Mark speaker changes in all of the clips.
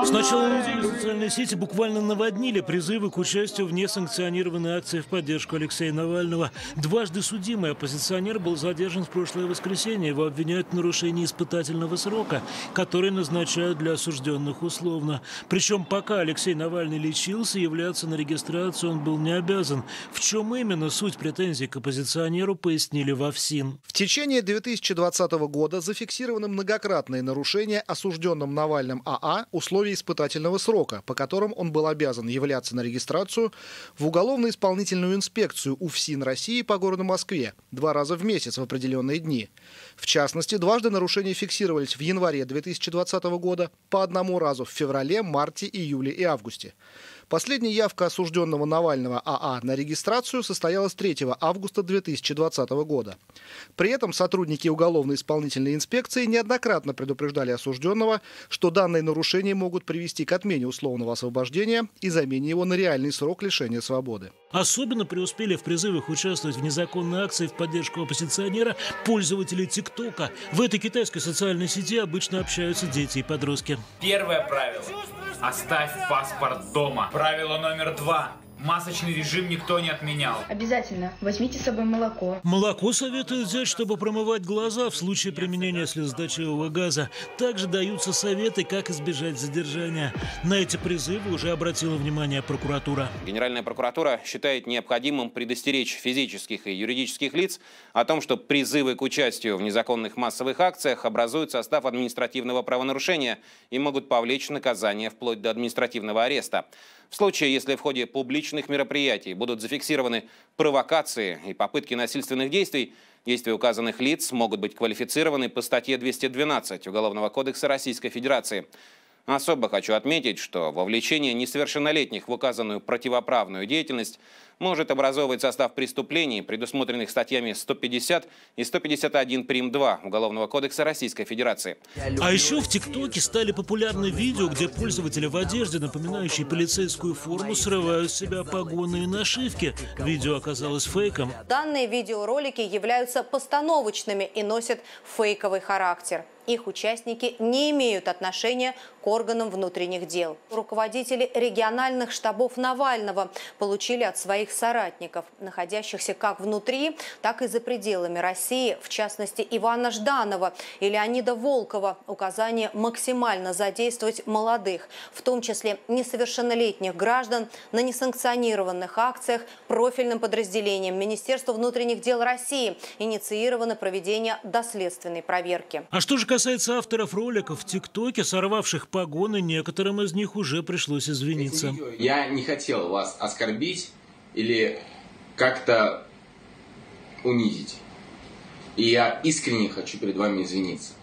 Speaker 1: С начала недели социальные сети буквально наводнили призывы к участию в несанкционированной акции в поддержку Алексея Навального. Дважды судимый оппозиционер был задержан в прошлое воскресенье. Его обвиняют в нарушении испытательного срока, который назначают для осужденных условно. Причем пока Алексей Навальный лечился, являться на регистрацию он был не обязан. В чем именно суть претензий к оппозиционеру, пояснили во ФСИН.
Speaker 2: В течение 2020 года зафиксированы многократные нарушения осужденным Навальным АА условий испытательного срока, по которым он был обязан являться на регистрацию в уголовно-исполнительную инспекцию УФСИН России по городу Москве два раза в месяц в определенные дни. В частности, дважды нарушения фиксировались в январе 2020 года, по одному разу в феврале, марте, июле и августе. Последняя явка осужденного Навального АА на регистрацию состоялась 3 августа 2020 года. При этом сотрудники уголовно-исполнительной инспекции неоднократно предупреждали осужденного, что данные нарушения могут привести к отмене условного освобождения и замене его на реальный срок лишения свободы.
Speaker 1: Особенно преуспели в призывах участвовать в незаконной акции в поддержку оппозиционера пользователи ТикТока. В этой китайской социальной сети обычно общаются дети и подростки.
Speaker 3: Первое правило. Оставь паспорт дома. Правило номер два. Масочный режим никто не отменял.
Speaker 4: Обязательно. Возьмите с собой молоко.
Speaker 1: Молоко советуют взять, чтобы промывать глаза в случае применения слезоточивого газа. Также даются советы, как избежать задержания. На эти призывы уже обратила внимание прокуратура.
Speaker 5: Генеральная прокуратура считает необходимым предостеречь физических и юридических лиц о том, что призывы к участию в незаконных массовых акциях образуют состав административного правонарушения и могут повлечь наказание вплоть до административного ареста. В случае, если в ходе публичных мероприятий будут зафиксированы провокации и попытки насильственных действий, действия указанных лиц могут быть квалифицированы по статье 212 Уголовного кодекса Российской Федерации. Особо хочу отметить, что вовлечение несовершеннолетних в указанную противоправную деятельность может образовывать состав преступлений, предусмотренных статьями 150 и 151 прим. 2 Уголовного кодекса Российской Федерации.
Speaker 1: А еще в ТикТоке стали популярны видео, где пользователи в одежде, напоминающей полицейскую форму, срывают с себя погоны и нашивки. Видео оказалось фейком.
Speaker 6: Данные видеоролики являются постановочными и носят фейковый характер. Их участники не имеют отношения к органам внутренних дел. Руководители региональных штабов Навального получили от своих соратников, находящихся как внутри, так и за пределами России, в частности Ивана Жданова и Леонида Волкова, указание максимально задействовать молодых, в том числе несовершеннолетних граждан, на несанкционированных акциях профильным подразделением Министерства внутренних дел России инициировано проведение доследственной проверки.
Speaker 1: А что же касается авторов роликов в ТикТоке, сорвавших погоны, некоторым из них уже пришлось извиниться.
Speaker 7: Я не хотел вас оскорбить или как-то унизить. И я искренне хочу перед вами извиниться.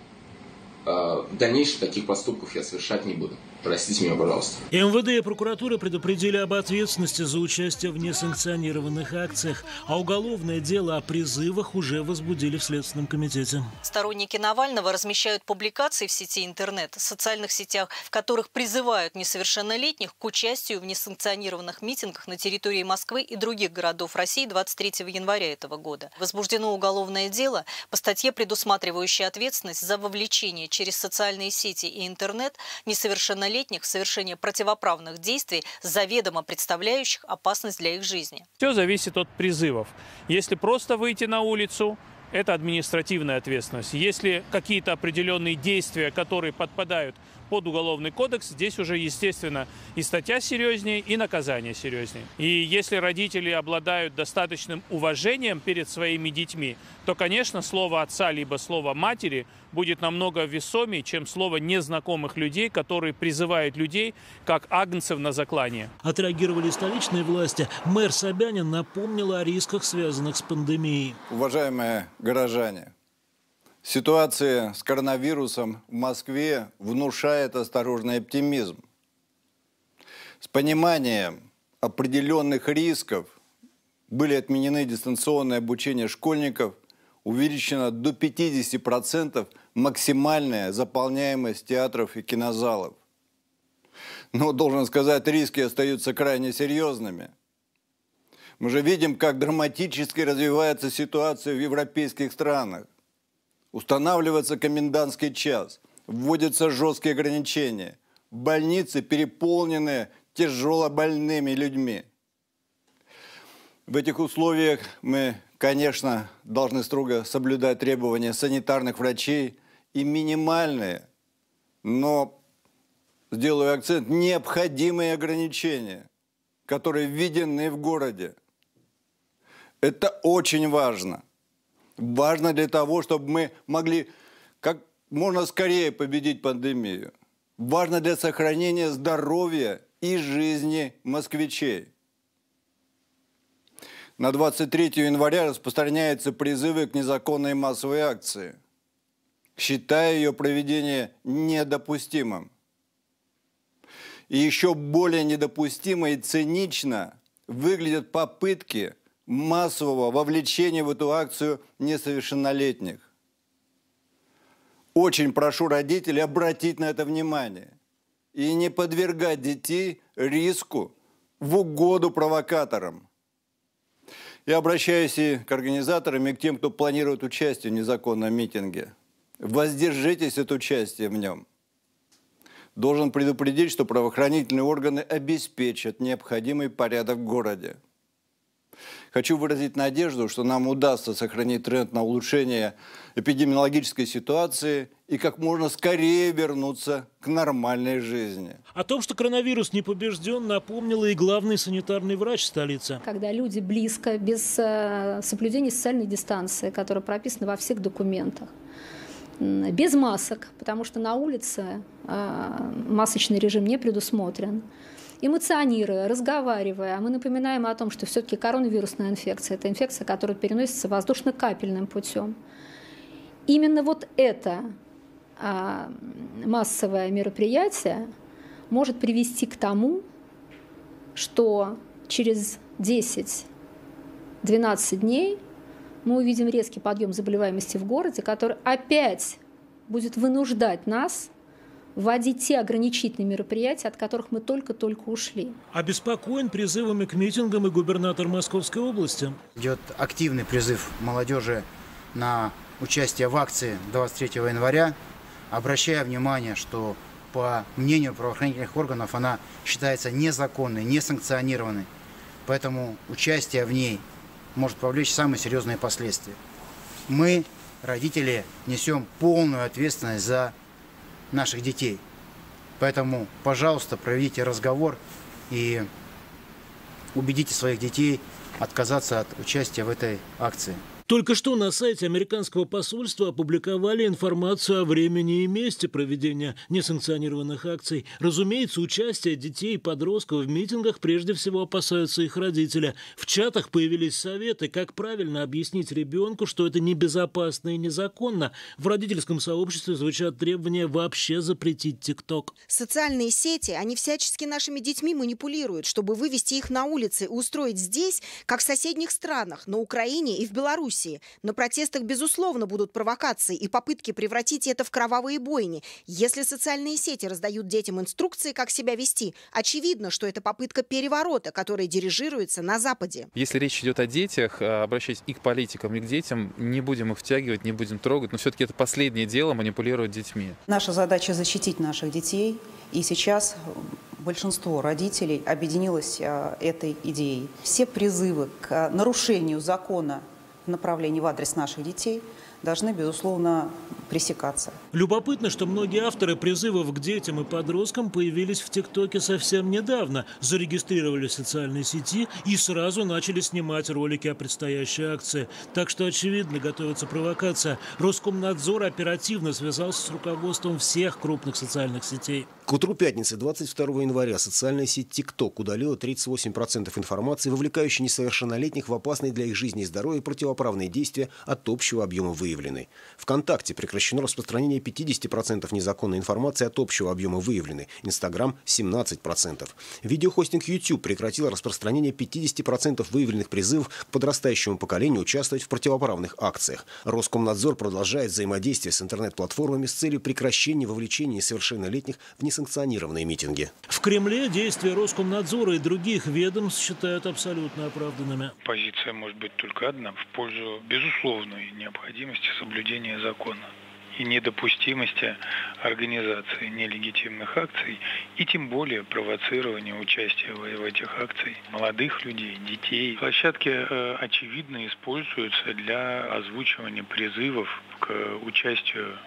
Speaker 7: Э, в дальнейшем таких поступков я совершать не буду. Простите меня, пожалуйста.
Speaker 1: МВД и прокуратура предупредили об ответственности за участие в несанкционированных акциях, а уголовное дело о призывах уже возбудили в Следственном комитете.
Speaker 6: Сторонники Навального размещают публикации в сети интернет, в социальных сетях, в которых призывают несовершеннолетних к участию в несанкционированных митингах на территории Москвы и других городов России 23 января этого года. Возбуждено уголовное дело по статье, предусматривающей ответственность за вовлечение через социальные сети и интернет несовершеннолетних в совершение противоправных действий, заведомо представляющих опасность для их жизни.
Speaker 8: Все зависит от призывов. Если просто выйти на улицу, это административная ответственность. Если какие-то определенные действия, которые подпадают под уголовный кодекс, здесь уже, естественно, и статья серьезнее, и наказание серьезнее. И если родители обладают достаточным уважением перед своими детьми, то, конечно, слово отца либо слово матери будет намного весомее, чем слово незнакомых людей, которые призывают людей как агнцев на заклание.
Speaker 1: Отреагировали столичные власти. Мэр Собянин напомнил о рисках, связанных с пандемией.
Speaker 9: Уважаемые горожане, Ситуация с коронавирусом в Москве внушает осторожный оптимизм. С пониманием определенных рисков были отменены дистанционное обучение школьников, увеличена до 50% максимальная заполняемость театров и кинозалов. Но, должен сказать, риски остаются крайне серьезными. Мы же видим, как драматически развивается ситуация в европейских странах. Устанавливается комендантский час, вводятся жесткие ограничения. больницы переполнены тяжелобольными людьми. В этих условиях мы, конечно, должны строго соблюдать требования санитарных врачей и минимальные, но, сделаю акцент, необходимые ограничения, которые введены в городе. Это очень важно. Важно для того, чтобы мы могли как можно скорее победить пандемию. Важно для сохранения здоровья и жизни москвичей. На 23 января распространяются призывы к незаконной массовой акции, считая ее проведение недопустимым. И еще более недопустимо и цинично выглядят попытки массового вовлечения в эту акцию несовершеннолетних. Очень прошу родителей обратить на это внимание и не подвергать детей риску в угоду провокаторам. Я обращаюсь и к организаторам, и к тем, кто планирует участие в незаконном митинге. Воздержитесь от участия в нем. Должен предупредить, что правоохранительные органы обеспечат необходимый порядок в городе. Хочу выразить надежду, что нам удастся сохранить тренд на улучшение эпидемиологической ситуации и как можно скорее вернуться к нормальной жизни.
Speaker 1: О том, что коронавирус не побежден, напомнила и главный санитарный врач столицы.
Speaker 10: Когда люди близко, без э, соблюдения социальной дистанции, которая прописана во всех документах, без масок, потому что на улице э, масочный режим не предусмотрен, эмоционируя, разговаривая, мы напоминаем о том, что все-таки коронавирусная инфекция – это инфекция, которая переносится воздушно-капельным путем. Именно вот это а, массовое мероприятие может привести к тому, что через 10-12 дней мы увидим резкий подъем заболеваемости в городе, который опять будет вынуждать нас вводить те ограничительные мероприятия, от которых мы только-только ушли.
Speaker 1: Обеспокоен призывами к митингам и губернатор Московской области.
Speaker 11: Идет активный призыв молодежи на участие в акции 23 января, обращая внимание, что по мнению правоохранительных органов она считается незаконной, несанкционированной. Поэтому участие в ней может повлечь самые серьезные последствия. Мы, родители, несем полную ответственность за наших детей. Поэтому, пожалуйста, проведите разговор и убедите своих детей отказаться от участия в этой акции.
Speaker 1: Только что на сайте американского посольства опубликовали информацию о времени и месте проведения несанкционированных акций. Разумеется, участие детей и подростков в митингах прежде всего опасаются их родители. В чатах появились советы, как правильно объяснить ребенку, что это небезопасно и незаконно. В родительском сообществе звучат требования вообще запретить ТикТок.
Speaker 12: Социальные сети, они всячески нашими детьми манипулируют, чтобы вывести их на улицы и устроить здесь, как в соседних странах, на Украине и в Беларуси. Белоруссии. На протестах, безусловно, будут провокации и попытки превратить это в кровавые бойни. Если социальные сети раздают детям инструкции, как себя вести, очевидно, что это попытка переворота, который дирижируется на Западе.
Speaker 13: Если речь идет о детях, э, обращаясь и к политикам, и к детям, не будем их втягивать, не будем трогать, но все-таки это последнее дело манипулировать детьми.
Speaker 14: Наша задача защитить наших детей, и сейчас большинство родителей объединилось э, этой идеей. Все призывы к нарушению закона направлений в адрес наших детей должны, безусловно, пресекаться.
Speaker 1: Любопытно, что многие авторы призывов к детям и подросткам появились в ТикТоке совсем недавно, зарегистрировали в социальной сети и сразу начали снимать ролики о предстоящей акции. Так что, очевидно, готовится провокация. Роскомнадзор оперативно связался с руководством всех крупных социальных сетей.
Speaker 15: К утру пятницы, 22 января, социальная сеть ТикТок удалила 38% информации, вовлекающей несовершеннолетних в опасные для их жизни и здоровья противоправные действия от общего объема выявленной. ВКонтакте прекращено распространение 50% незаконной информации от общего объема выявленной. Инстаграм – 17%. Видеохостинг YouTube прекратил распространение 50% выявленных призывов к подрастающему поколению участвовать в противоправных акциях. Роскомнадзор продолжает взаимодействие с интернет-платформами с целью прекращения вовлечения несовершеннолетних в несанкционированные несанкционированные митинги.
Speaker 1: В Кремле действия Роскомнадзора и других ведомств считают абсолютно оправданными.
Speaker 16: Позиция может быть только одна – в пользу безусловной необходимости соблюдения закона. и недопустимости организации нелегитимных акций и тем более провоцирования участия в этих акций молодых людей, детей. Площадки э, очевидно используются для озвучивания призывов к участию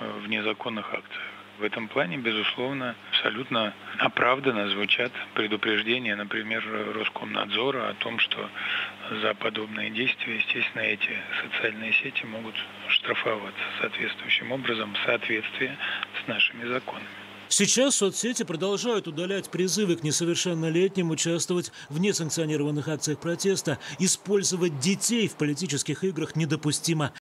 Speaker 16: э, в незаконных акциях. В этом плане, безусловно, абсолютно оправданно звучат предупреждения, например, Роскомнадзора о том, что за подобные действия, естественно, эти социальные сети могут штрафоваться соответствующим образом в соответствии с нашими законами.
Speaker 1: Сейчас соцсети продолжают удалять призывы к несовершеннолетним участвовать в несанкционированных акциях протеста. Использовать детей в политических играх недопустимо.